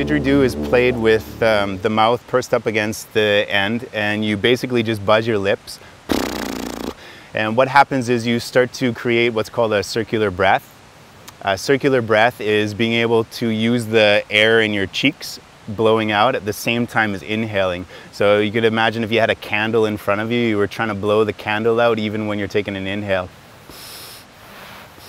Didgeridoo is played with um, the mouth pursed up against the end and you basically just buzz your lips. And what happens is you start to create what's called a circular breath. A circular breath is being able to use the air in your cheeks blowing out at the same time as inhaling. So you could imagine if you had a candle in front of you, you were trying to blow the candle out even when you're taking an inhale.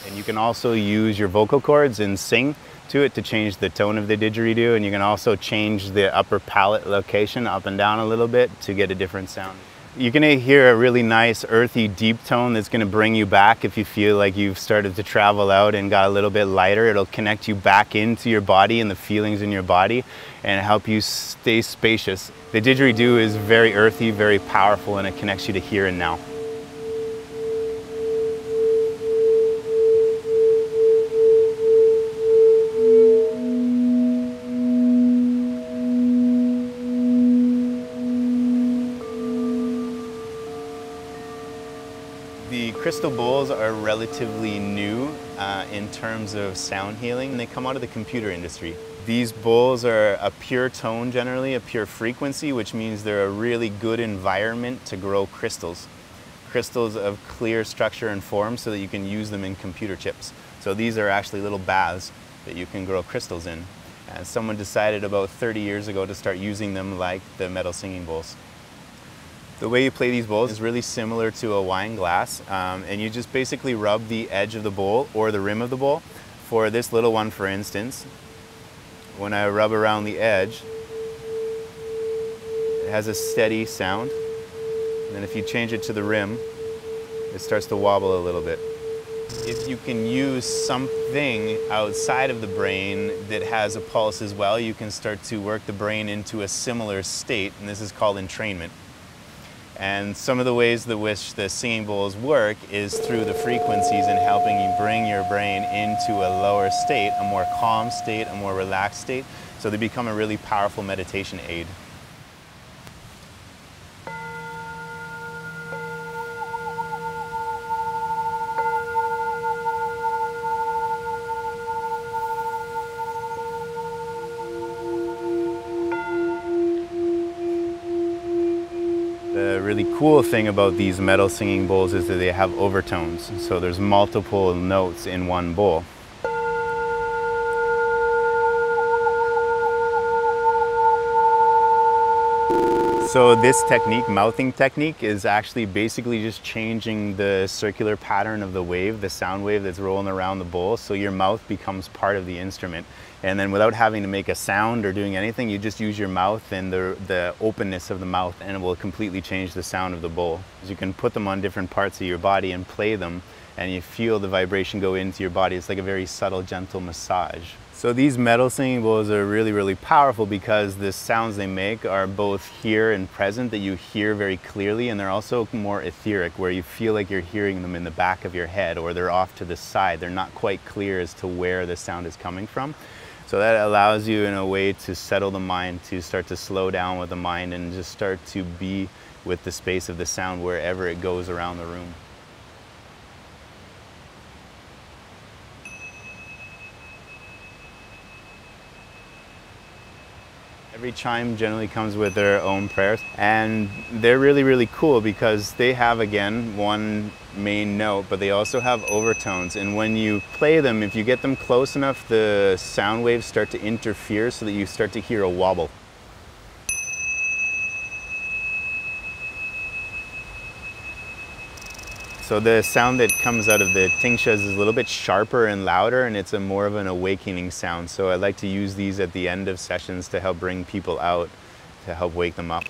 And you can also use your vocal cords and sing to it to change the tone of the didgeridoo and you can also change the upper palate location up and down a little bit to get a different sound. You're gonna hear a really nice earthy deep tone that's gonna bring you back if you feel like you've started to travel out and got a little bit lighter. It'll connect you back into your body and the feelings in your body and help you stay spacious. The didgeridoo is very earthy, very powerful and it connects you to here and now. Crystal bowls are relatively new uh, in terms of sound healing. They come out of the computer industry. These bowls are a pure tone generally, a pure frequency, which means they're a really good environment to grow crystals. Crystals of clear structure and form so that you can use them in computer chips. So these are actually little baths that you can grow crystals in. And someone decided about 30 years ago to start using them like the metal singing bowls. The way you play these bowls is really similar to a wine glass um, and you just basically rub the edge of the bowl or the rim of the bowl. For this little one for instance, when I rub around the edge, it has a steady sound. And then if you change it to the rim, it starts to wobble a little bit. If you can use something outside of the brain that has a pulse as well, you can start to work the brain into a similar state, and this is called entrainment. And some of the ways that which the singing bowls work is through the frequencies and helping you bring your brain into a lower state, a more calm state, a more relaxed state. So they become a really powerful meditation aid. The really cool thing about these metal singing bowls is that they have overtones. So there's multiple notes in one bowl. So this technique, mouthing technique, is actually basically just changing the circular pattern of the wave, the sound wave that's rolling around the bowl, so your mouth becomes part of the instrument. And then without having to make a sound or doing anything, you just use your mouth and the, the openness of the mouth and it will completely change the sound of the bowl. You can put them on different parts of your body and play them and you feel the vibration go into your body. It's like a very subtle, gentle massage. So these metal singing bowls are really, really powerful because the sounds they make are both here and present that you hear very clearly and they're also more etheric where you feel like you're hearing them in the back of your head or they're off to the side. They're not quite clear as to where the sound is coming from. So that allows you in a way to settle the mind, to start to slow down with the mind and just start to be with the space of the sound wherever it goes around the room. Every chime generally comes with their own prayers and they're really, really cool because they have, again, one main note, but they also have overtones. And when you play them, if you get them close enough, the sound waves start to interfere so that you start to hear a wobble. So the sound that comes out of the tingshas is a little bit sharper and louder and it's a more of an awakening sound. So I like to use these at the end of sessions to help bring people out, to help wake them up.